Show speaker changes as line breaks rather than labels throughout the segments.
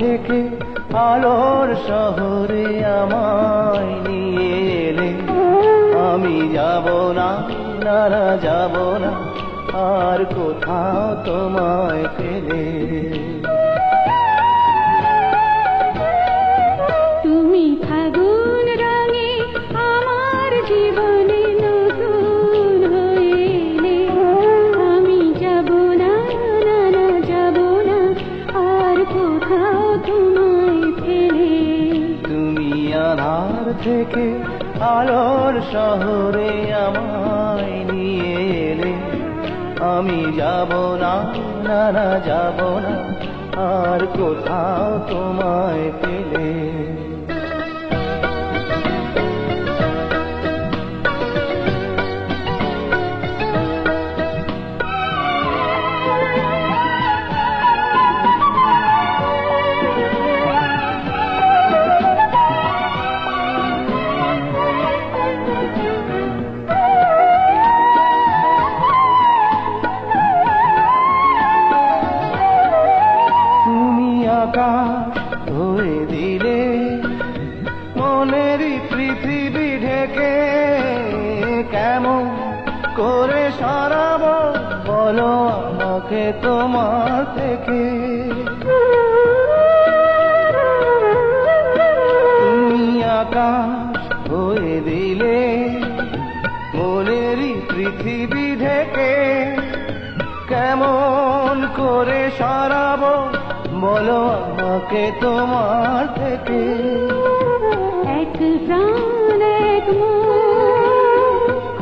থেকে আলোর শহরে আমায় নিয়ে এলে। আমি যাব না, নারা যাব না, আর কোথাও তোমায়
পেলে। থেকে আলোর শহরে আমায় নিয়ে এলে। আমি যাব না না না, যাব না, আর কোথাও তোমায় পেলে। আকাশ হয়ে দিলে মনেরই পৃথিবী ঢেকে কেমন করে সরাব বলো আমাকে তোমার থেকে? তুমি আকাশ হয়ে দিলে মনেরই পৃথিবী ঢেকে কেমন করে সরাব বলো আমাকে তোমার থেকে।
এক প্রাণ এক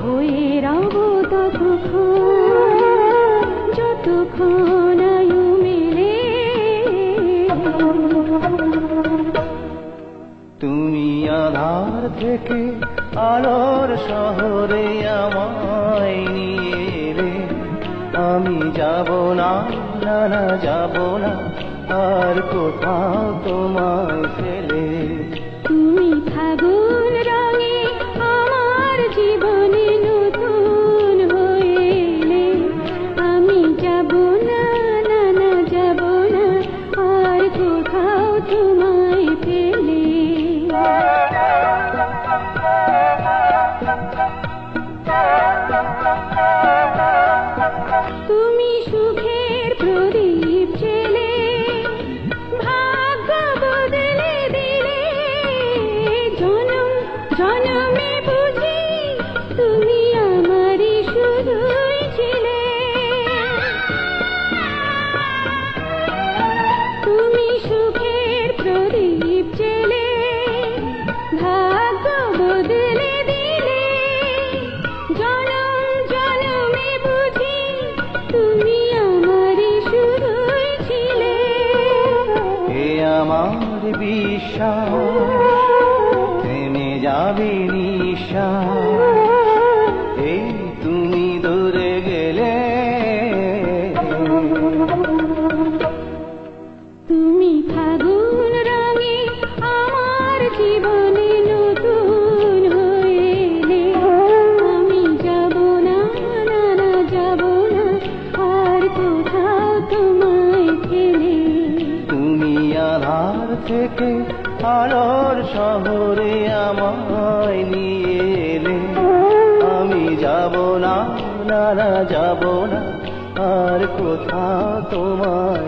হয়ে রব ততক্ষণ যতক্ষণ আয়ু মেলে।
তুমি আধার থেকে আলোর শহরে আমায় নিয়ে এলে। আমি যাব না না যাব না আর কোথাও তোমায় ফেলে
জনম বুঝি তুমি আমারই শুধুই ছিলে। তুমি সুখের প্রদীপ ছেলে ভাগ্য বদলে দিলে। জনম, জনমে বুঝি তুমি আমারই শুধুই ছিলে।
আমার বিশ্বাস যাবে নিশ্বাস এই তুমি দূরে গেলে।
তুমি ফাগুন রঙে আমার জীবনে নতুন হয়ে আমি যাব না না যাব না আর কোথাও তোমায় ফেলে।
তুমি আধার থেকে আলোর শহরে আমায় নিয়ে এলে। আমি যাব না না যাব না। আর কোথাও তোমায়